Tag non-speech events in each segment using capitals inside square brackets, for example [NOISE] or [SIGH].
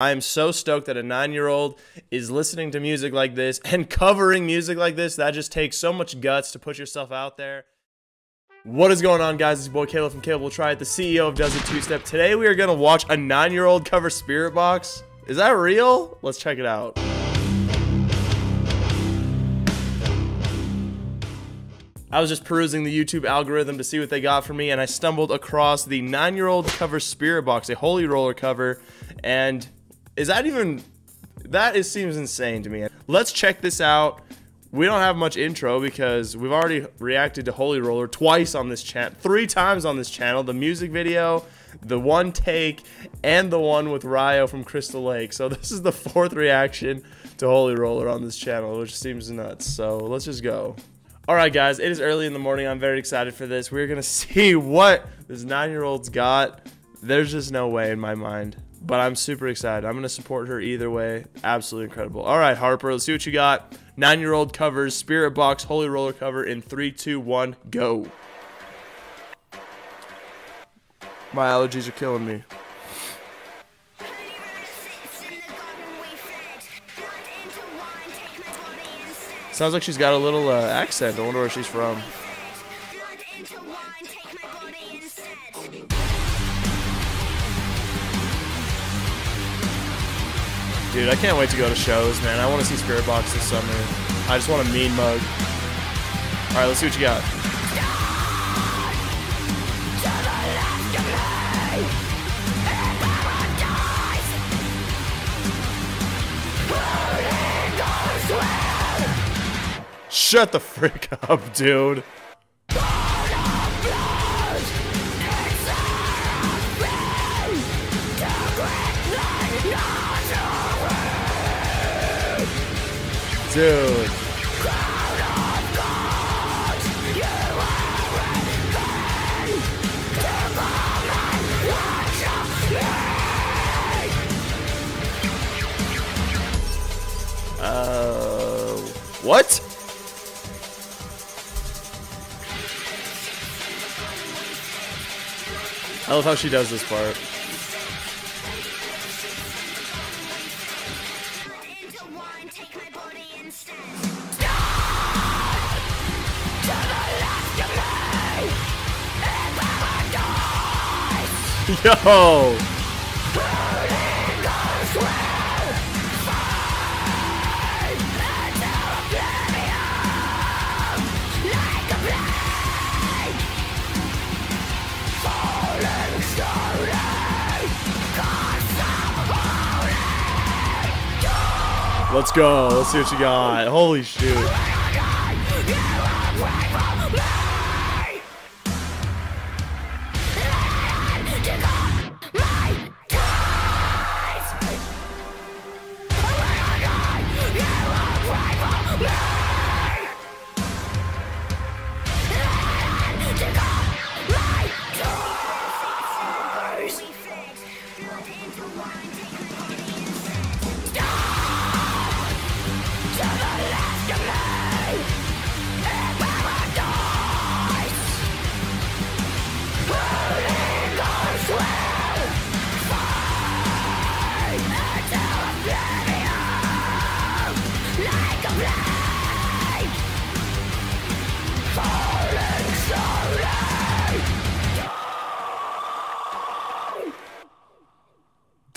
I am so stoked that a nine year old is listening to music like this and covering music like this. That just takes so much guts to put yourself out there. What is going on, guys? It's your boy Caleb from Caleb Will Try It, the CEO of Does It Two Step. Today we are going to watch a nine year old cover Spiritbox. Is that real? Let's check it out. I was just perusing the YouTube algorithm to see what they got for me, and I stumbled across the nine-year-old cover Spiritbox, a Holy Roller cover, and is that even... That is, seems insane to me. Let's check this out. We don't have much intro because we've already reacted to Holy Roller twice on this channel, three times on this channel. The music video, the one take, and the one with Ryo from Crystal Lake. So [LAUGHS] this is the fourth reaction to Holy Roller on this channel, which seems nuts. So let's just go. Alright guys, it is early in the morning. I'm very excited for this. We're going [LAUGHS] to see what this 9-year-old's got. There's just no way in my mind. But I'm super excited. I'm going to support her either way. Absolutely incredible. Alright, Harper, let's see what you got. 9-year-old covers, Spiritbox Holy Roller cover in three, two, one, go. My allergies are killing me. Sounds like she's got a little uh, accent. I wonder where she's from. Dude, I can't wait to go to shows, man. I want to see Spiritbox this summer. I just want a mean mug. Alright, let's see what you got. Shut the frick up, dude. Uh, what? I love how she does this part. [LAUGHS] Yo! Let's go. Let's see what you got. Holy shoot.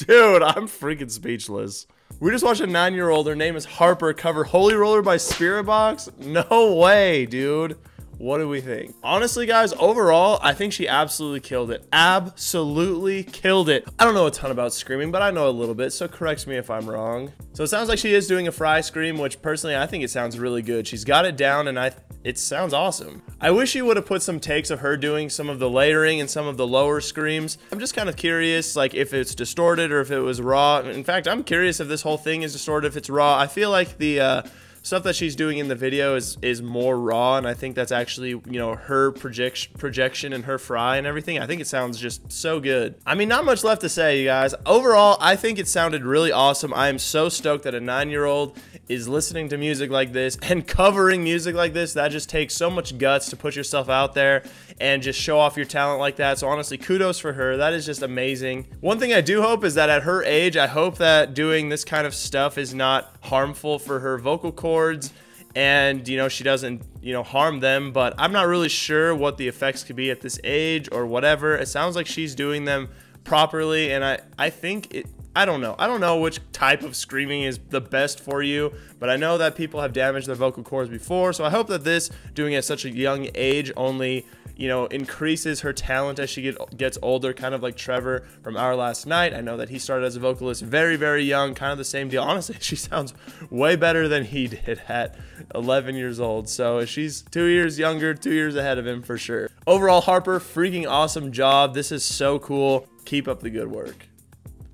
Dude, I'm freaking speechless. We just watched a nine-year-old. Her name is Harper. Cover Holy Roller by Spiritbox. No way, dude. What do we think? Honestly, guys, overall, I think she absolutely killed it. Absolutely killed it. I don't know a ton about screaming, but I know a little bit, so correct me if I'm wrong. So it sounds like she is doing a fry scream, which personally, I think it sounds really good. She's got it down, and I it sounds awesome. I wish you would have put some takes of her doing some of the layering and some of the lower screams. I'm just kind of curious, like, if it's distorted or if it was raw. In fact, I'm curious if this whole thing is distorted, if it's raw. I feel like the, uh, stuff that she's doing in the video is is more raw and I think that's actually you know her projection projection and her fry and everything I think it sounds just so good I mean not much left to say you guys overall I think it sounded really awesome I am so stoked that a nine-year-old is listening to music like this and [LAUGHS] covering music like this that just takes so much guts to put yourself out there and just show off your talent like that. So honestly, kudos for her. That is just amazing. One thing I do hope is that at her age, I hope that doing this kind of stuff is not harmful for her vocal cords and you know she doesn't you know harm them but i'm not really sure what the effects could be at this age or whatever it sounds like she's doing them properly and i i think it I don't know. I don't know which type of screaming is the best for you, but I know that people have damaged their vocal cords before. So I hope that this, doing at such a young age, only you know, increases her talent as she get, gets older, kind of like Trevor from Our Last Night. I know that he started as a vocalist very, very young, kind of the same deal. [LAUGHS] Honestly, she sounds way better than he did at 11 years old. So she's two years younger, two years ahead of him for sure. Overall, Harper, freaking awesome job. This is so cool. Keep up the good work.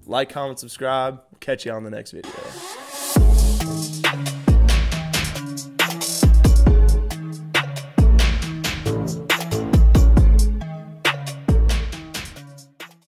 Like, comment, subscribe. Catch you on the next video.